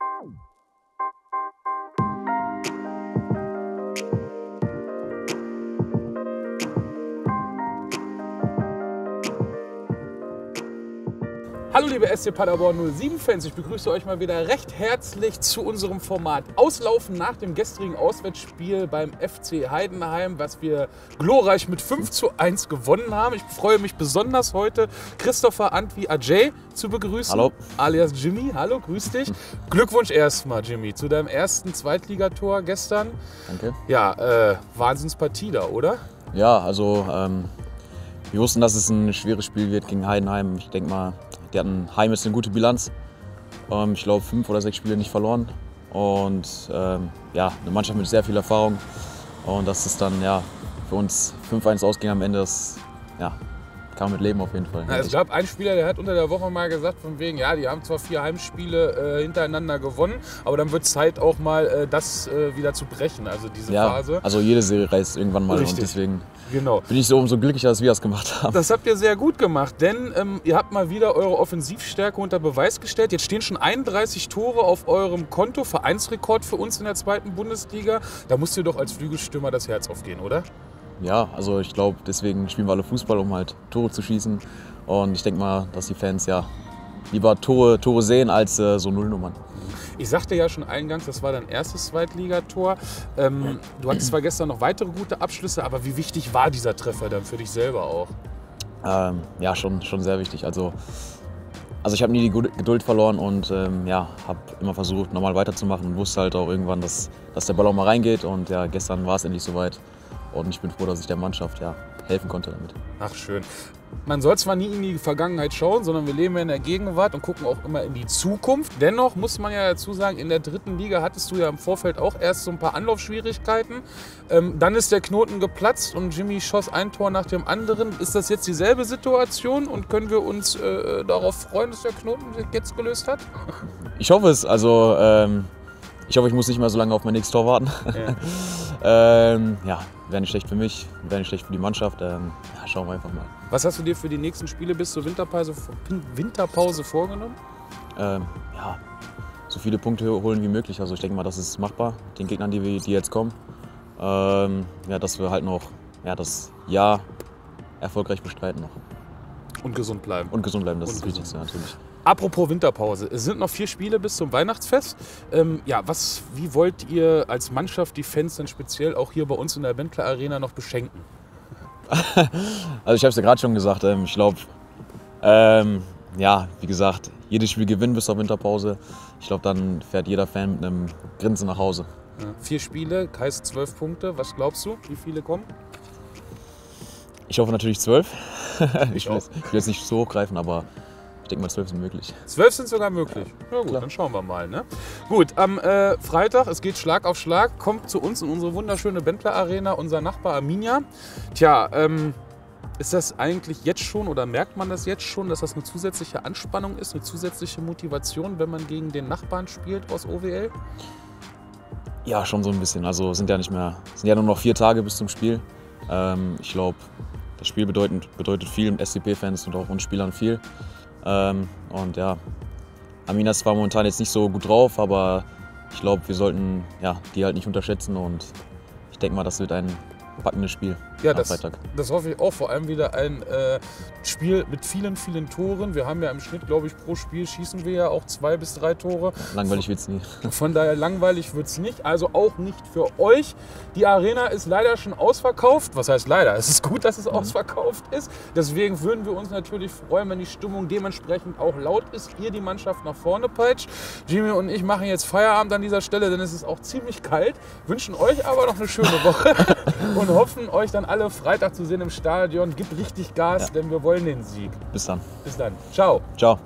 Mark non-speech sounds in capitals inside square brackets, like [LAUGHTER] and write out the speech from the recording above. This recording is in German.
Thank you. Hallo liebe SC Paderborn 07 Fans, ich begrüße euch mal wieder recht herzlich zu unserem Format Auslaufen nach dem gestrigen Auswärtsspiel beim FC Heidenheim, was wir glorreich mit 5 zu 1 gewonnen haben. Ich freue mich besonders heute Christopher Antwi Ajay zu begrüßen. Hallo. Alias Jimmy, hallo, grüß dich. [LAUGHS] Glückwunsch erstmal Jimmy zu deinem ersten Zweitligator gestern. Danke. Ja, äh, Wahnsinnspartie da, oder? Ja, also ähm, wir wussten, dass es ein schweres Spiel wird gegen Heidenheim. Ich denke mal, die hatten Heim ist eine gute Bilanz. Ähm, ich glaube, fünf oder sechs Spiele nicht verloren. Und ähm, ja, eine Mannschaft mit sehr viel Erfahrung. Und dass es dann ja, für uns 5-1 ausging am Ende, das ja, kann man mit leben auf jeden Fall. Na, es gab einen Spieler, der hat unter der Woche mal gesagt, von wegen, ja, die haben zwar vier Heimspiele äh, hintereinander gewonnen, aber dann wird es Zeit auch mal, äh, das äh, wieder zu brechen, also diese ja, Phase. also jede Serie reißt irgendwann mal Richtig. und deswegen Genau. bin ich so umso glücklicher, dass wir das gemacht haben. Das habt ihr sehr gut gemacht, denn ähm, ihr habt mal wieder eure Offensivstärke unter Beweis gestellt. Jetzt stehen schon 31 Tore auf eurem Konto, Vereinsrekord für uns in der zweiten Bundesliga. Da musst dir doch als Flügelstürmer das Herz aufgehen, oder? Ja, also ich glaube, deswegen spielen wir alle Fußball, um halt Tore zu schießen. Und ich denke mal, dass die Fans ja lieber Tore, Tore sehen als äh, so Nullnummern. Ich sagte ja schon eingangs, das war dein erstes Zweitligator. Ähm, du hattest zwar gestern noch weitere gute Abschlüsse, aber wie wichtig war dieser Treffer dann für dich selber auch? Ähm, ja, schon, schon sehr wichtig. Also, also ich habe nie die Geduld verloren und ähm, ja, habe immer versucht, normal weiterzumachen und wusste halt auch irgendwann, dass, dass der Ball auch mal reingeht. Und ja, gestern war es endlich soweit. Und ich bin froh, dass ich der Mannschaft ja, helfen konnte damit. Ach schön. Man soll zwar nie in die Vergangenheit schauen, sondern wir leben ja in der Gegenwart und gucken auch immer in die Zukunft. Dennoch muss man ja dazu sagen, in der dritten Liga hattest du ja im Vorfeld auch erst so ein paar Anlaufschwierigkeiten. Ähm, dann ist der Knoten geplatzt und Jimmy schoss ein Tor nach dem anderen. Ist das jetzt dieselbe Situation und können wir uns äh, darauf freuen, dass der Knoten sich jetzt gelöst hat? Ich hoffe es. Also ähm, ich hoffe, ich muss nicht mehr so lange auf mein nächstes Tor warten. Ja. [LAUGHS] ähm, ja, wäre nicht schlecht für mich, wäre nicht schlecht für die Mannschaft. Ähm, ja, schauen wir einfach mal. Was hast du dir für die nächsten Spiele bis zur Winterpause, Winterpause vorgenommen? ähm, ja, so viele Punkte holen wie möglich. Also ich denke mal, das ist machbar, den Gegnern, die, die jetzt kommen. Ähm, ja, dass wir halt noch ja, das Jahr erfolgreich bestreiten noch. Und gesund bleiben. Und gesund bleiben, das Und ist das Wichtigste natürlich. Apropos Winterpause, es sind noch vier Spiele bis zum Weihnachtsfest. Ähm, ja, was, wie wollt ihr als Mannschaft die Fans dann speziell auch hier bei uns in der Bentler Arena noch beschenken? [LAUGHS] Also ich habe es ja gerade schon gesagt, ähm, ich glaube, ähm, ja, wie gesagt, jedes Spiel gewinnen bis zur Winterpause. Ich glaube, dann fährt jeder Fan mit einem Grinsen nach Hause. Ja, vier Spiele, heißt zwölf Punkte. Was glaubst du, wie viele kommen? Ich hoffe natürlich zwölf. [LAUGHS] ich, will jetzt, ich will jetzt nicht so hochgreifen, aber ich denke mal, zwölf sind möglich. Zwölf sind sogar möglich. Ja, gut, klar. dann schauen wir mal. Ne? Gut, am äh, Freitag, es geht Schlag auf Schlag, kommt zu uns in unsere wunderschöne Bentler Arena unser Nachbar Arminia. Tja, ähm, ist das eigentlich jetzt schon oder merkt man das jetzt schon, dass das eine zusätzliche Anspannung ist, eine zusätzliche Motivation, wenn man gegen den Nachbarn spielt aus OWL? Ja, schon so ein bisschen. Also sind ja nicht mehr, sind ja nur noch vier Tage bis zum Spiel. Ähm, ich glaube, das Spiel bedeutet, bedeutet viel SCP-Fans und auch uns Spielern viel. Ähm, und ja, Amina ist zwar momentan jetzt nicht so gut drauf, aber ich glaube, wir sollten ja, die halt nicht unterschätzen und ich denke mal, das wird ein packendes Spiel Ja, das, Freitag. das hoffe ich auch. Vor allem wieder ein äh, Spiel mit vielen, vielen Toren. Wir haben ja im Schnitt, glaube ich, pro Spiel schießen wir ja auch zwei bis drei Tore. Langweilig wird es nie. [LAUGHS] Von daher langweilig wird es nicht. Also auch nicht für euch. Die Arena ist leider schon ausverkauft. Was heißt leider? Es ist gut, dass es ausverkauft ist. Deswegen würden wir uns natürlich freuen, wenn die Stimmung dementsprechend auch laut ist. Ihr die Mannschaft nach vorne peitscht. Jimmy und ich machen jetzt Feierabend an dieser Stelle, denn es ist auch ziemlich kalt. Wünschen euch aber noch eine schöne Woche [LAUGHS] und hoffen, euch dann alle Freitag zu sehen im Stadion. Gebt richtig Gas, Ja. denn wir wollen den Sieg. Bis dann. Bis dann. Ciao. Ciao.